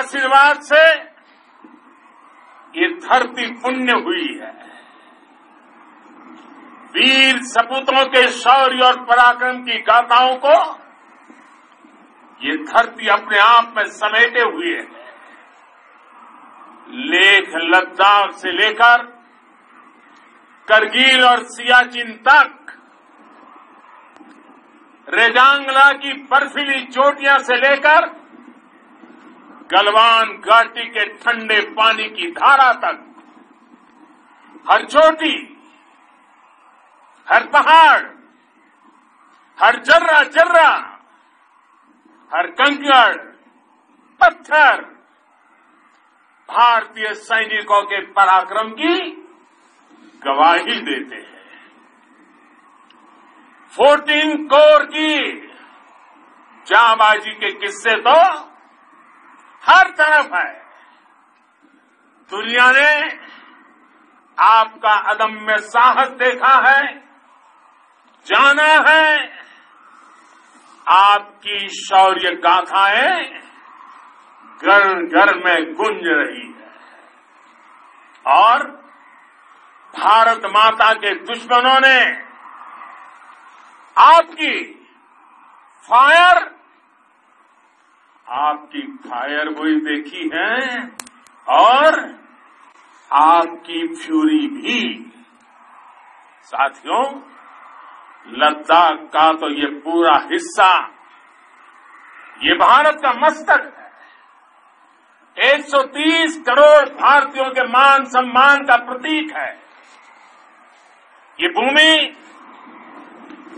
आशीर्वाद से ये धरती पुण्य हुई है। वीर सपूतों के शौर्य और पराक्रम की गाथाओं को ये धरती अपने आप में समेटे हुए है। लेख लद्दाख से लेकर करगिल और सियाचिन तक रेजांगला की बर्फीली चोटियाँ से लेकर गलवान घाटी के ठंडे पानी की धारा तक। हर चोटी, हर पहाड़, हर जर्रा जर्रा, हर कंकड़, पत्थर। भारतीय सैनिकों के पराक्रम की गवाही देते हैं। फोर्टीन कोर की जाबाजी के किस्से तो हर तरफ़ है दुनिया ने आपका अदम्य साहस देखा है, जाना है। आपकी शौर्य गाथाएँ घर घर में गुंज रही है। और भारत माता के दुश्मनों ने आपकी फायर आपकी फायर हुई देखी है और आपकी फ्यूरी भी। साथियों, लद्दाख का तो ये पूरा हिस्सा, ये भारत का मस्तक है। 130 करोड़ भारतीयों के मान सम्मान का प्रतीक है। ये भूमि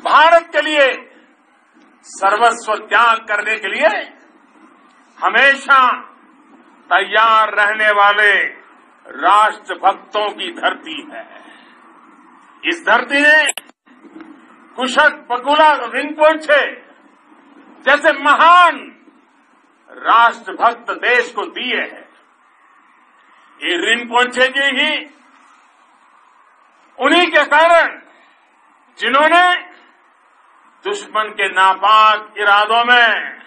भारत के लिए सर्वस्व त्याग करने के लिए हमेशा तैयार रहने वाले राष्ट्रभक्तों की धरती है। इस धरती ने कुशक बकुला रिंगपोछे जैसे महान राष्ट्रभक्त देश को दिए हैं। ये रिंगपोछे जी ही। उन्हीं के कारण जिन्होंने दुश्मन के नापाक इरादों में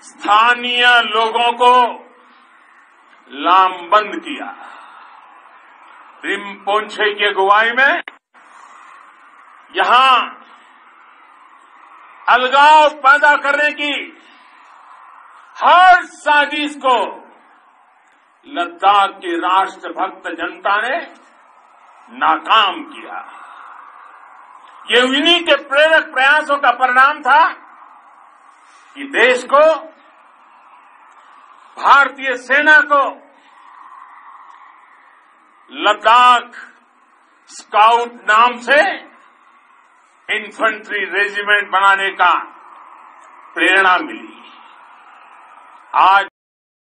स्थानीय लोगों को लामबंद किया। रिमपोंछे की अगुवाई में यहाँ अलगाव पैदा करने की हर साजिश को लद्दाख की राष्ट्रभक्त जनता ने नाकाम किया। ये उन्हीं के प्रेरक प्रयासों का परिणाम था कि देश को भारतीय सेना को लद्दाख स्काउट नाम से इन्फेंट्री रेजिमेंट बनाने का प्रेरणा मिली। आज